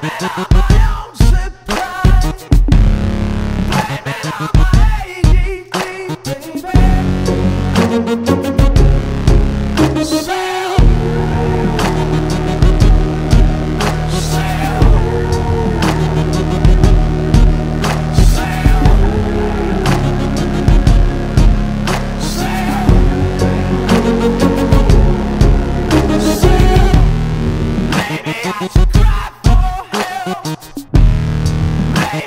Ha ha ha ha!